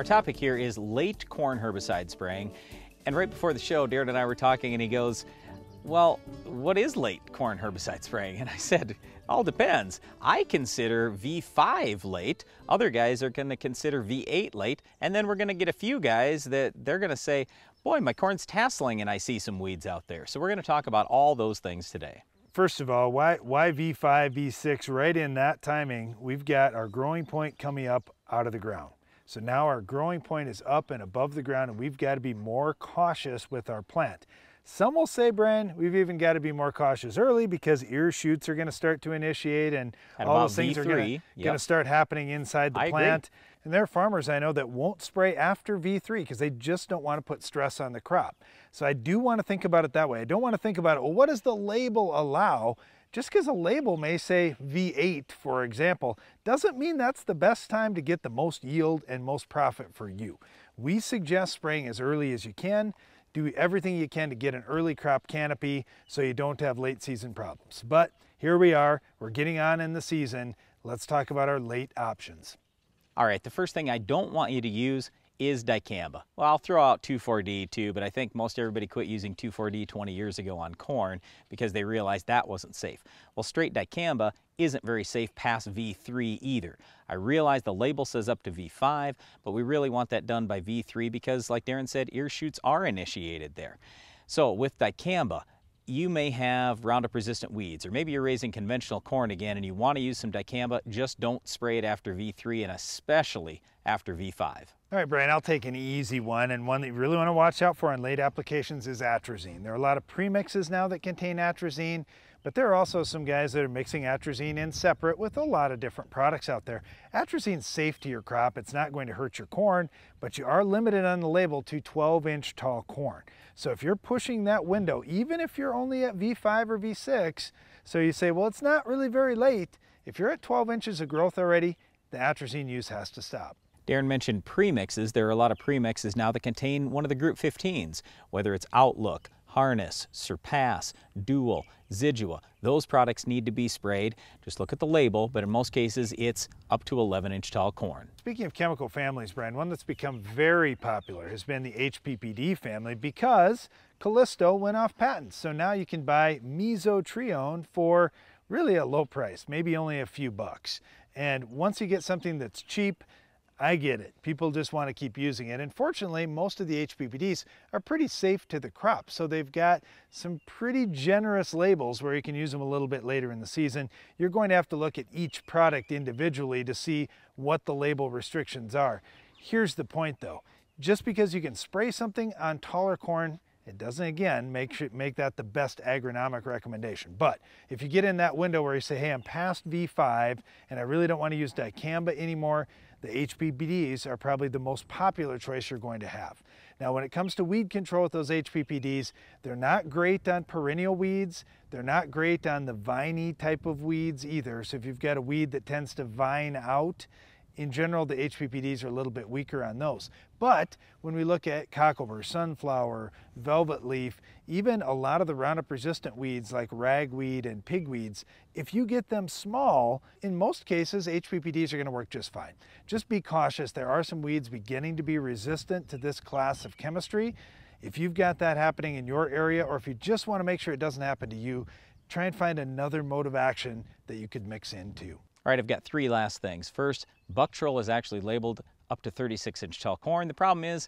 Our topic here is late corn herbicide spraying. And right before the show, Darren and I were talking and he goes, well, what is late corn herbicide spraying? And I said, all depends. I consider V5 late. Other guys are gonna consider V8 late. And then we're gonna get a few guys that they're gonna say, boy, my corn's tasseling and I see some weeds out there. So we're gonna talk about all those things today. First of all, why, why V5, V6? Right in that timing, we've got our growing point coming up out of the ground. So now our growing point is up and above the ground and we've got to be more cautious with our plant. Some will say, Brian, we've even got to be more cautious early because ear shoots are going to start to initiate and At all those things are V3, going yep. to start happening inside the I agree. plant. And there are farmers I know that won't spray after V3 because they just don't want to put stress on the crop. So I do want to think about it that way. I don't want to think about it, well, what does the label allow? Just because a label may say V8, for example, doesn't mean that's the best time to get the most yield and most profit for you. We suggest spraying as early as you can. Do everything you can to get an early crop canopy so you don't have late season problems. But here we are, we're getting on in the season. Let's talk about our late options. All right, the first thing I don't want you to use is dicamba. Well, I'll throw out 2,4-D too, but I think most everybody quit using 2,4-D 20 years ago on corn because they realized that wasn't safe. Well, straight dicamba isn't very safe past V3 either. I realize the label says up to V5, but we really want that done by V3 because, like Darren said, ear shoots are initiated there. So with dicamba, you may have Roundup resistant weeds, or maybe you're raising conventional corn again and you want to use some dicamba, just don't spray it after V3 and especially after V5. All right, Brian, I'll take an easy one, and one that you really want to watch out for on late applications is atrazine. There are a lot of premixes now that contain atrazine, but there are also some guys that are mixing atrazine in separate with a lot of different products out there. Atrazine's safe to your crop. It's not going to hurt your corn, but you are limited on the label to 12 inch tall corn. So if you're pushing that window, even if you're only at V5 or V6, so you say, well, it's not really very late, if you're at 12 inches of growth already, the atrazine use has to stop. Darren mentioned premixes. There are a lot of premixes now that contain one of the group 15s, whether it's Outlook, Harness, Surpass, Dual, Zidua. Those products need to be sprayed. Just look at the label, but in most cases it's up to 11 inch tall corn. Speaking of chemical families, Brian, one that's become very popular has been the HPPD family because Callisto went off patent. So now you can buy mesotrione for really a low price, maybe only a few bucks. And once you get something that's cheap, I get it. People just want to keep using it. And fortunately, most of the HPPDs are pretty safe to the crop. So they've got some pretty generous labels where you can use them a little bit later in the season. You're going to have to look at each product individually to see what the label restrictions are. Here's the point though. Just because you can spray something on taller corn it doesn't, again, make, make that the best agronomic recommendation. But if you get in that window where you say, hey, I'm past V5 and I really don't want to use dicamba anymore, the HPPDs are probably the most popular choice you're going to have. Now, when it comes to weed control with those HPPDs, they're not great on perennial weeds. They're not great on the viney type of weeds either. So if you've got a weed that tends to vine out, in general, the HPPDs are a little bit weaker on those. But when we look at cocklebur, sunflower, velvet leaf, even a lot of the Roundup resistant weeds like ragweed and pigweeds, if you get them small, in most cases, HPPDs are gonna work just fine. Just be cautious. There are some weeds beginning to be resistant to this class of chemistry. If you've got that happening in your area, or if you just wanna make sure it doesn't happen to you, try and find another mode of action that you could mix into. All right, I've got three last things. First, Buctril is actually labeled up to 36 inch tall corn. The problem is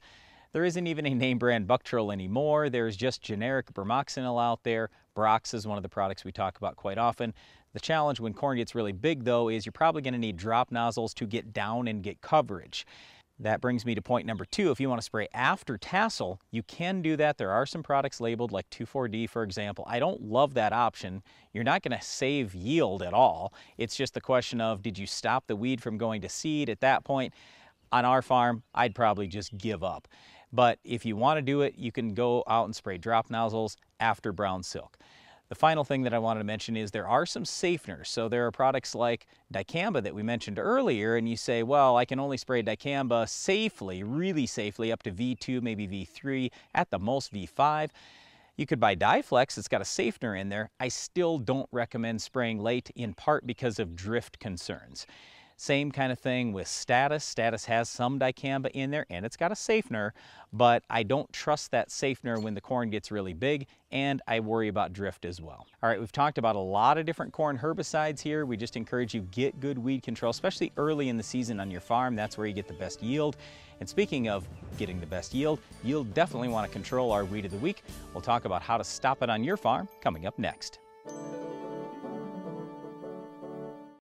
there isn't even a name brand Buctril anymore. There's just generic bromoxynil out there. Brox is one of the products we talk about quite often. The challenge when corn gets really big though is you're probably gonna need drop nozzles to get down and get coverage. That brings me to point number two. If you want to spray after tassel, you can do that. There are some products labeled like 2,4-D, for example. I don't love that option. You're not going to save yield at all. It's just the question of did you stop the weed from going to seed at that point? On our farm, I'd probably just give up. But if you want to do it, you can go out and spray drop nozzles after brown silk. The final thing that I wanted to mention is there are some safeners. So there are products like dicamba that we mentioned earlier, and you say, well, I can only spray dicamba safely, really safely, up to V2, maybe V3, at the most V5. You could buy DiFlexx, it's got a safener in there. I still don't recommend spraying late, in part because of drift concerns. Same kind of thing with Status. Status has some dicamba in there and it's got a safener, but I don't trust that safener when the corn gets really big and I worry about drift as well. All right, we've talked about a lot of different corn herbicides here. We just encourage you get good weed control, especially early in the season on your farm. That's where you get the best yield. And speaking of getting the best yield, you'll definitely want to control our weed of the week. We'll talk about how to stop it on your farm coming up next.